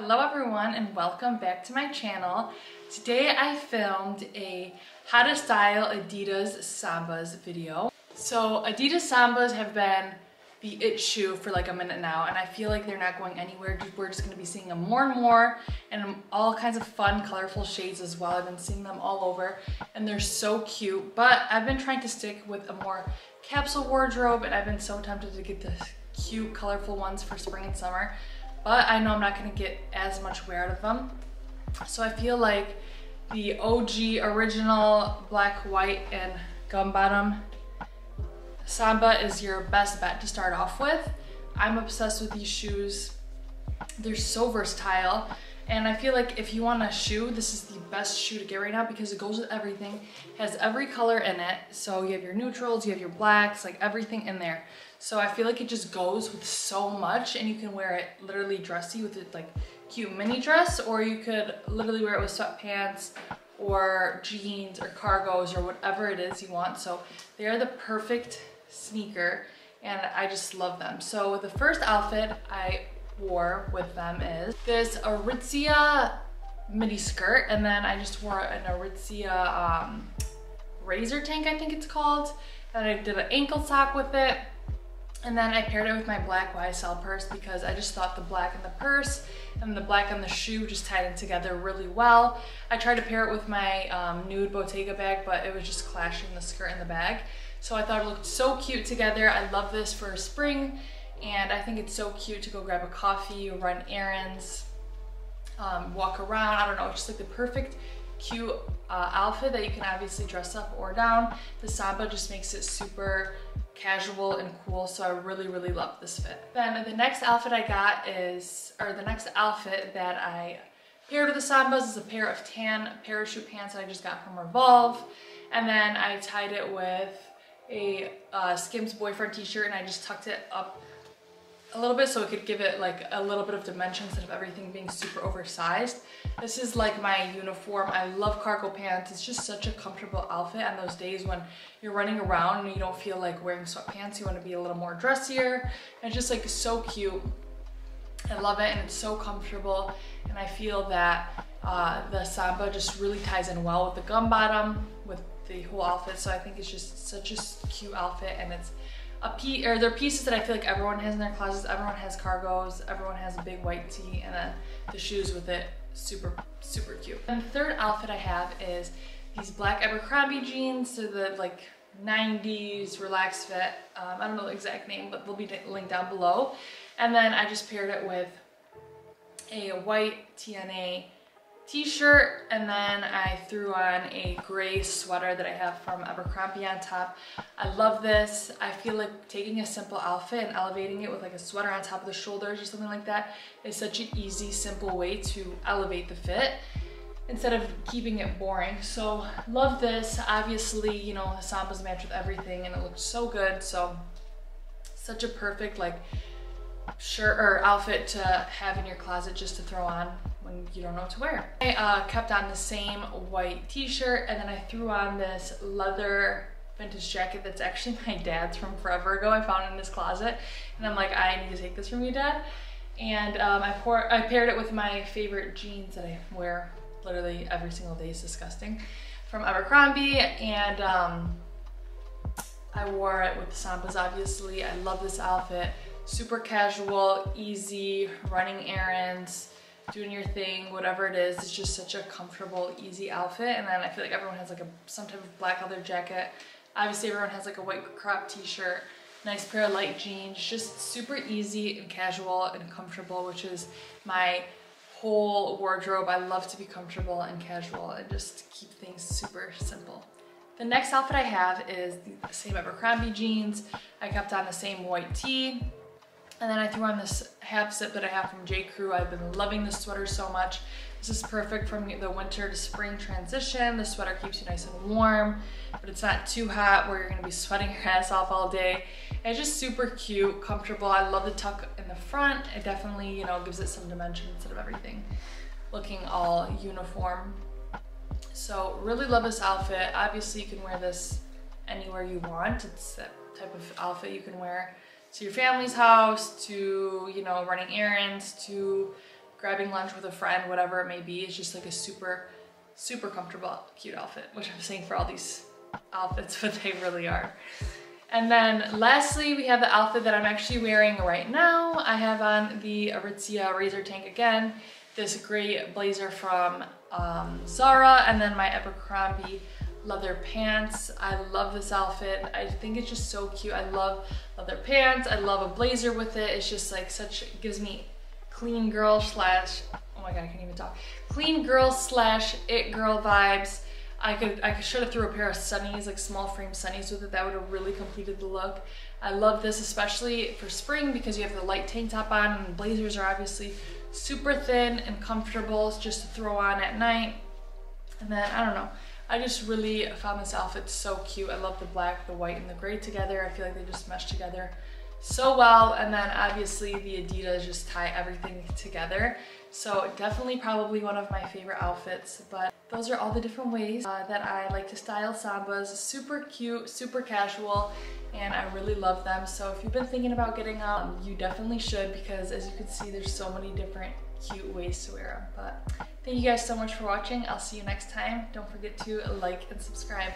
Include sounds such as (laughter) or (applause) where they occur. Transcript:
Hello everyone and welcome back to my channel. Today I filmed a how to style Adidas Sambas video. So Adidas Sambas have been the it shoe for like a minute now and I feel like they're not going anywhere. We're just going to be seeing them more and more and all kinds of fun colorful shades as well. I've been seeing them all over and they're so cute but I've been trying to stick with a more capsule wardrobe and I've been so tempted to get the cute colorful ones for spring and summer but I know I'm not gonna get as much wear out of them. So I feel like the OG original black, white, and gum bottom Samba is your best bet to start off with. I'm obsessed with these shoes. They're so versatile. And I feel like if you want a shoe, this is the best shoe to get right now because it goes with everything. Has every color in it. So you have your neutrals, you have your blacks, like everything in there. So I feel like it just goes with so much and you can wear it literally dressy with it like cute mini dress or you could literally wear it with sweatpants or jeans or cargos or whatever it is you want. So they are the perfect sneaker and I just love them. So the first outfit I wore with them is this Aritzia mini skirt and then I just wore an Aritzia um, razor tank I think it's called and I did an ankle sock with it and then I paired it with my black YSL purse because I just thought the black in the purse and the black on the shoe just tied in together really well. I tried to pair it with my um, nude Bottega bag, but it was just clashing the skirt and the bag. So I thought it looked so cute together. I love this for spring and I think it's so cute to go grab a coffee, run errands, um, walk around. I don't know, just like the perfect cute uh, outfit that you can obviously dress up or down. The Samba just makes it super casual and cool, so I really, really love this fit. Then the next outfit I got is, or the next outfit that I paired with the Sambas is a pair of tan parachute pants that I just got from Revolve. And then I tied it with a uh, Skims boyfriend t-shirt and I just tucked it up a little bit so it could give it like a little bit of dimension instead of everything being super oversized. This is like my uniform. I love cargo pants. It's just such a comfortable outfit on those days when you're running around and you don't feel like wearing sweatpants. You want to be a little more dressier. And it's just like so cute. I love it and it's so comfortable and I feel that uh, the Samba just really ties in well with the gum bottom, with the whole outfit. So I think it's just such a cute outfit and it's a piece, or they're pieces that I feel like everyone has in their closets. Everyone has cargos, everyone has a big white tee, and then the shoes with it, super, super cute. And the third outfit I have is these black Abercrombie jeans, so the like 90s relaxed fit. Um, I don't know the exact name, but they'll be linked down below. And then I just paired it with a white TNA t-shirt and then I threw on a gray sweater that I have from Abercrombie on top. I love this. I feel like taking a simple outfit and elevating it with like a sweater on top of the shoulders or something like that is such an easy, simple way to elevate the fit instead of keeping it boring. So love this. Obviously, you know, the Sambas match with everything and it looks so good. So such a perfect like shirt or outfit to have in your closet just to throw on when you don't know what to wear. I uh, kept on the same white t-shirt and then I threw on this leather vintage jacket that's actually (laughs) my dad's from forever ago. I found it in his closet and I'm like, I need to take this from you, dad. And um, I, pour, I paired it with my favorite jeans that I wear literally every single day. It's disgusting. From Abercrombie and um, I wore it with the Sambas obviously. I love this outfit. Super casual, easy, running errands, doing your thing, whatever it is. It's just such a comfortable, easy outfit. And then I feel like everyone has like a some type of black leather jacket. Obviously everyone has like a white crop t-shirt, nice pair of light jeans, just super easy and casual and comfortable, which is my whole wardrobe. I love to be comfortable and casual and just keep things super simple. The next outfit I have is the same Abercrombie jeans. I kept on the same white tee, and then I threw on this half zip that I have from J. Crew. I've been loving this sweater so much. This is perfect from the winter to spring transition. The sweater keeps you nice and warm, but it's not too hot where you're gonna be sweating your ass off all day. And it's just super cute, comfortable. I love the tuck in the front. It definitely, you know, gives it some dimension instead of everything looking all uniform. So really love this outfit. Obviously you can wear this anywhere you want. It's that type of outfit you can wear to your family's house, to, you know, running errands, to grabbing lunch with a friend, whatever it may be. It's just like a super, super comfortable, cute outfit, (laughs) which I'm saying for all these outfits, but they really are. And then lastly, we have the outfit that I'm actually wearing right now. I have on the Aritzia Razor Tank again, this gray blazer from um, Zara, and then my Abercrombie leather pants. I love this outfit. I think it's just so cute. I love leather pants. I love a blazer with it. It's just like such, gives me clean girl slash, oh my god, I can't even talk. Clean girl slash it girl vibes. I could I could should have threw a pair of sunnies, like small frame sunnies with it. That would have really completed the look. I love this especially for spring because you have the light tank top on and blazers are obviously super thin and comfortable just to throw on at night. And then, I don't know, I just really found this outfit so cute. I love the black, the white, and the gray together. I feel like they just mesh together so well. And then obviously the Adidas just tie everything together. So definitely probably one of my favorite outfits, but those are all the different ways uh, that I like to style Sambas. Super cute, super casual, and I really love them. So if you've been thinking about getting them, you definitely should because as you can see, there's so many different cute ways to wear them. But thank you guys so much for watching. I'll see you next time. Don't forget to like and subscribe.